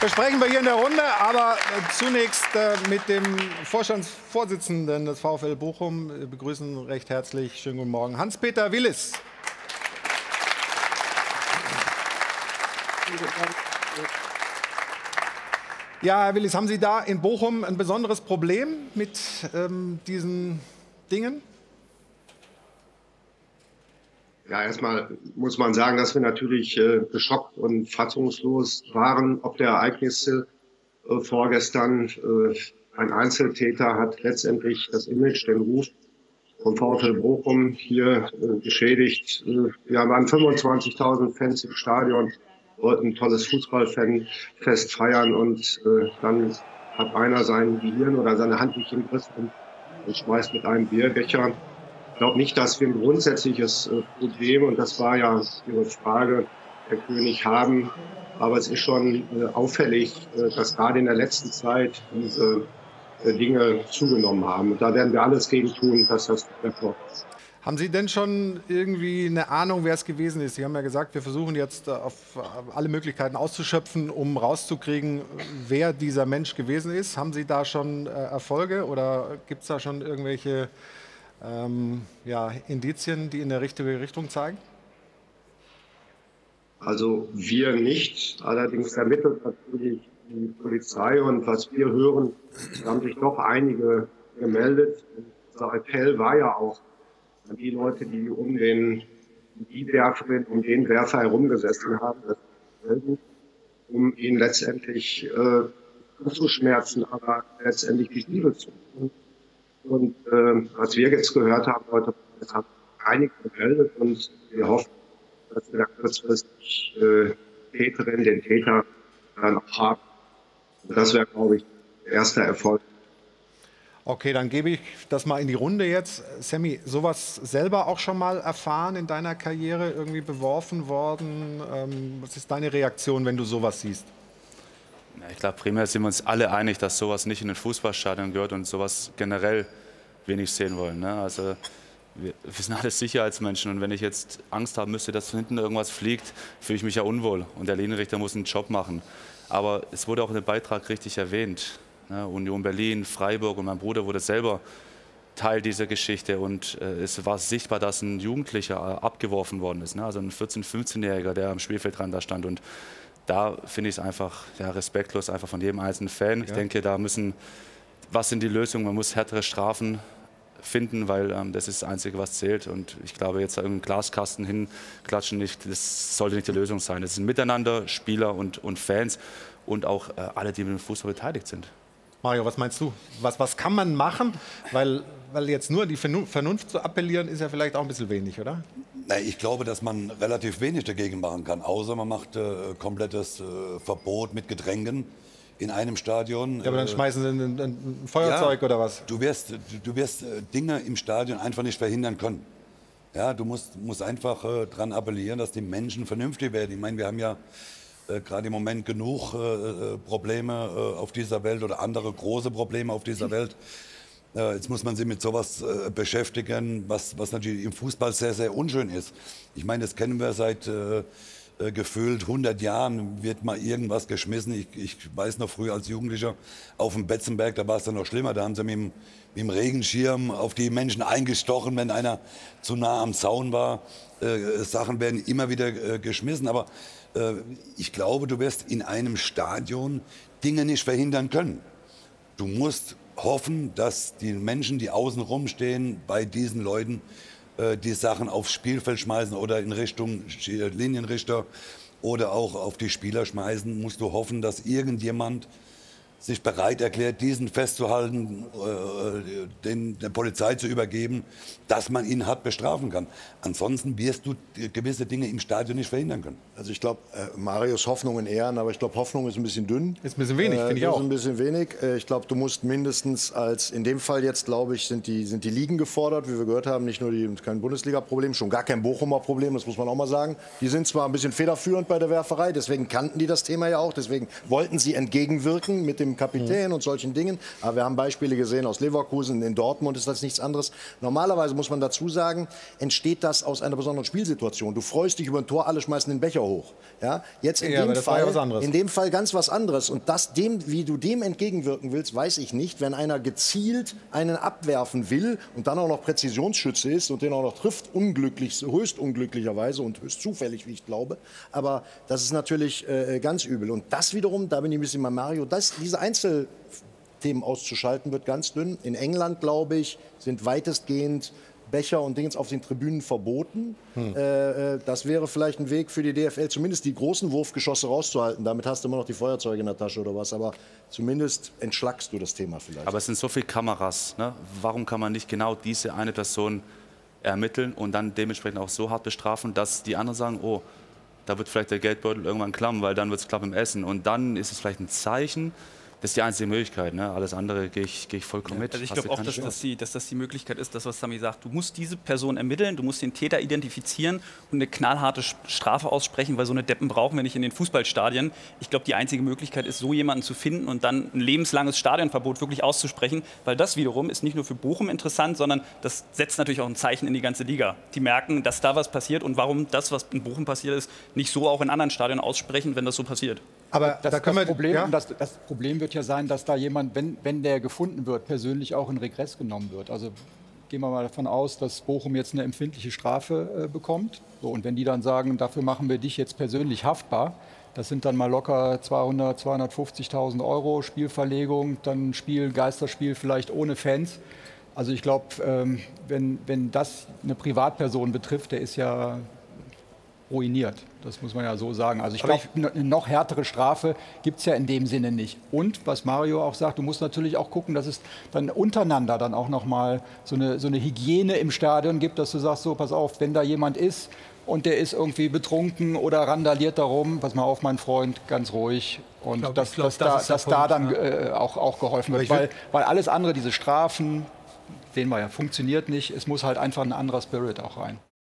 besprechen wir hier in der Runde. Aber äh, zunächst äh, mit dem Vorstandsvorsitzenden des VfL Bochum Wir begrüßen recht herzlich. Schönen guten Morgen, Hans-Peter Willis. Ja, Herr Willis, haben Sie da in Bochum ein besonderes Problem mit ähm, diesen Dingen? Ja, erstmal muss man sagen, dass wir natürlich äh, geschockt und fassungslos waren, ob der Ereignisse äh, vorgestern. Äh, ein Einzeltäter hat letztendlich das Image, den Ruf vom VfL Bochum hier äh, geschädigt. Äh, wir waren 25.000 Fans im Stadion, wollten ein tolles Fußballfest feiern und äh, dann hat einer sein Gehirn oder seine Hand nicht im Griff und, und schmeißt mit einem Bierbecher glaube nicht, dass wir ein grundsätzliches äh, Problem, und das war ja Ihre Frage, Herr König, haben. Aber es ist schon äh, auffällig, äh, dass gerade in der letzten Zeit diese Dinge zugenommen haben. Und da werden wir alles gegen tun, dass das erfolgt. Haben Sie denn schon irgendwie eine Ahnung, wer es gewesen ist? Sie haben ja gesagt, wir versuchen jetzt auf alle Möglichkeiten auszuschöpfen, um rauszukriegen, wer dieser Mensch gewesen ist. Haben Sie da schon Erfolge oder gibt es da schon irgendwelche ähm, ja, Indizien, die in der richtige Richtung zeigen? Also wir nicht. Allerdings ermittelt natürlich die Polizei und was wir hören, haben sich doch einige gemeldet. Unser Appell war ja auch an die Leute, die um den die Werferin, um den Werfer herumgesessen haben, um ihn letztendlich äh, zuzuschmerzen, aber letztendlich die Stiefel zu tun. Und äh, was wir jetzt gehört haben heute, es haben einige gemeldet und wir hoffen, dass wir da kurzfristig äh, Täterin, den Täter dann auch haben. Und das wäre, glaube ich, der erste Erfolg. Okay, dann gebe ich das mal in die Runde jetzt. Sammy, sowas selber auch schon mal erfahren in deiner Karriere, irgendwie beworfen worden? Ähm, was ist deine Reaktion, wenn du sowas siehst? Ich glaube, primär sind wir uns alle einig, dass sowas nicht in den Fußballstadion gehört und sowas generell wenig sehen wollen. Ne? Also wir, wir, sind alle Sicherheitsmenschen und wenn ich jetzt Angst haben müsste, dass hinten irgendwas fliegt, fühle ich mich ja unwohl und der Linienrichter muss einen Job machen. Aber es wurde auch in dem Beitrag richtig erwähnt. Ne? Union Berlin, Freiburg und mein Bruder wurde selber Teil dieser Geschichte und äh, es war sichtbar, dass ein Jugendlicher äh, abgeworfen worden ist. Ne? Also ein 14-, 15-Jähriger, der am Spielfeldrand da stand und da finde ich es einfach ja, respektlos einfach von jedem einzelnen Fan. Ja. Ich denke, da müssen, was sind die Lösungen? Man muss härtere Strafen finden, weil ähm, das ist das Einzige, was zählt. Und ich glaube, jetzt irgendeinen Glaskasten hinklatschen, nicht, das sollte nicht die Lösung sein. Es sind Miteinander, Spieler und, und Fans und auch äh, alle, die mit dem Fußball beteiligt sind. Mario, was meinst du? Was, was kann man machen? Weil, weil jetzt nur die Vernunft zu appellieren, ist ja vielleicht auch ein bisschen wenig, oder? Ich glaube, dass man relativ wenig dagegen machen kann, außer man macht äh, komplettes äh, Verbot mit Getränken in einem Stadion. Ja, aber dann äh, schmeißen sie ein, ein Feuerzeug ja, oder was? Du wirst, du wirst äh, Dinge im Stadion einfach nicht verhindern können. Ja, du musst, musst einfach äh, daran appellieren, dass die Menschen vernünftig werden. Ich meine, wir haben ja äh, gerade im Moment genug äh, Probleme äh, auf dieser Welt oder andere große Probleme auf dieser Welt. Äh, jetzt muss man sich mit sowas äh, beschäftigen, was, was natürlich im Fußball sehr, sehr unschön ist. Ich meine, das kennen wir seit äh, äh gefühlt 100 Jahren, wird mal irgendwas geschmissen. Ich, ich weiß noch früher als Jugendlicher auf dem Betzenberg, da war es dann noch schlimmer. Da haben sie mit dem, mit dem Regenschirm auf die Menschen eingestochen, wenn einer zu nah am Zaun war. Äh, Sachen werden immer wieder geschmissen. Aber ich glaube, du wirst in einem Stadion Dinge nicht verhindern können. Du musst hoffen, dass die Menschen, die außen rumstehen, bei diesen Leuten äh, die Sachen aufs Spielfeld schmeißen oder in Richtung Linienrichter oder auch auf die Spieler schmeißen, musst du hoffen, dass irgendjemand sich bereit erklärt, diesen festzuhalten, äh, den, der Polizei zu übergeben, dass man ihn hart bestrafen kann. Ansonsten wirst du gewisse Dinge im Stadion nicht verhindern können. Also ich glaube, äh, Marius Hoffnung in Ehren, aber ich glaube, Hoffnung ist ein bisschen dünn. Ist ein bisschen wenig, äh, finde ich auch. Ist ein bisschen wenig. Äh, ich glaube, du musst mindestens als, in dem Fall jetzt, glaube ich, sind die, sind die Ligen gefordert, wie wir gehört haben, nicht nur die, kein Bundesliga-Problem, schon gar kein Bochumer Problem, das muss man auch mal sagen. Die sind zwar ein bisschen federführend bei der Werferei, deswegen kannten die das Thema ja auch, deswegen wollten sie entgegenwirken mit dem dem Kapitän mhm. und solchen Dingen. Aber wir haben Beispiele gesehen aus Leverkusen, in Dortmund ist das nichts anderes. Normalerweise muss man dazu sagen, entsteht das aus einer besonderen Spielsituation. Du freust dich über ein Tor, alle schmeißen den Becher hoch. Ja, jetzt in, ja, dem Fall, in dem Fall ganz was anderes. Und das dem, wie du dem entgegenwirken willst, weiß ich nicht. Wenn einer gezielt einen abwerfen will und dann auch noch Präzisionsschütze ist und den auch noch trifft, unglücklich, höchst unglücklicherweise und höchst zufällig, wie ich glaube. Aber das ist natürlich äh, ganz übel. Und das wiederum, da bin ich ein bisschen bei Mario, das, diese Einzelthemen auszuschalten, wird ganz dünn. In England, glaube ich, sind weitestgehend Becher und Dingens auf den Tribünen verboten. Hm. Äh, äh das wäre vielleicht ein Weg für die DFL, zumindest die großen Wurfgeschosse rauszuhalten. Damit hast du immer noch die Feuerzeuge in der Tasche oder was. Aber zumindest entschlackst du das Thema vielleicht. Aber es sind so viele Kameras. Ne? Warum kann man nicht genau diese eine Person ermitteln und dann dementsprechend auch so hart bestrafen, dass die anderen sagen, oh, da wird vielleicht der Geldbeutel irgendwann klamm, weil dann wird es klamm im Essen. Und dann ist es vielleicht ein Zeichen, das ist die einzige Möglichkeit. Ne? Alles andere gehe ich, geh ich vollkommen ja, mit. Also ich glaube auch, dass, dass, die, dass das die Möglichkeit ist, das, was Sami sagt. Du musst diese Person ermitteln, du musst den Täter identifizieren und eine knallharte Strafe aussprechen, weil so eine Deppen brauchen wir nicht in den Fußballstadien. Ich glaube, die einzige Möglichkeit ist, so jemanden zu finden und dann ein lebenslanges Stadionverbot wirklich auszusprechen, weil das wiederum ist nicht nur für Bochum interessant, sondern das setzt natürlich auch ein Zeichen in die ganze Liga. Die merken, dass da was passiert und warum das, was in Bochum passiert ist, nicht so auch in anderen Stadien aussprechen, wenn das so passiert. Aber das, da das, wir, Problem, ja? das, das, Problem wird ja sein, dass da jemand, wenn, wenn der gefunden wird, persönlich auch in Regress genommen wird. Also gehen wir mal davon aus, dass Bochum jetzt eine empfindliche Strafe äh, bekommt. So, und wenn die dann sagen, dafür machen wir dich jetzt persönlich haftbar, das sind dann mal locker 200, 250.000 Euro Spielverlegung, dann Spiel, Geisterspiel vielleicht ohne Fans. Also ich glaube, ähm, wenn, wenn das eine Privatperson betrifft, der ist ja ruiniert. Das muss man ja so sagen. Also ich glaube, eine noch härtere Strafe gibt es ja in dem Sinne nicht. Und was Mario auch sagt, du musst natürlich auch gucken, dass es dann untereinander dann auch nochmal so eine, so eine Hygiene im Stadion gibt, dass du sagst, so pass auf, wenn da jemand ist und der ist irgendwie betrunken oder randaliert darum, pass mal auf, mein Freund, ganz ruhig. Und glaub, dass, glaub, dass, das da, dass da dann äh, auch, auch geholfen wird. Weil, weil alles andere, diese Strafen, sehen wir ja, funktioniert nicht. Es muss halt einfach ein anderer Spirit auch rein.